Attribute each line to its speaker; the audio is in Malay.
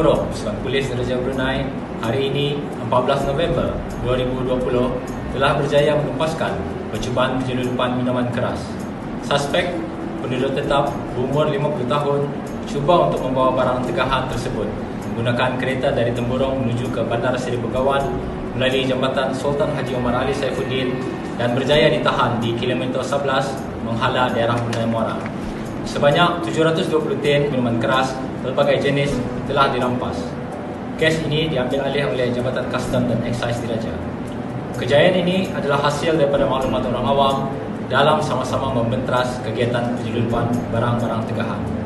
Speaker 1: Polis Raja Brunei hari ini 14 November 2020 telah berjaya melepaskan percubaan penyelundupan minuman keras. Suspek penduduk tetap berumur 50 tahun cuba untuk membawa barang tegahan tersebut menggunakan kereta dari Temburong menuju ke Bandar Seri Begawan melalui jambatan Sultan Haji Omar Ali Saifuddin dan berjaya ditahan di kilometer 11 menghala daerah Brunei Muara. Sebanyak 720 tin minuman keras berbagai jenis telah dirampas. Kes ini diambil alih oleh Jabatan Custom dan Excise Diraja. Kejayaan ini adalah hasil daripada maklumat orang awam dalam sama-sama membentras kegiatan penyelundupan barang-barang tegahan.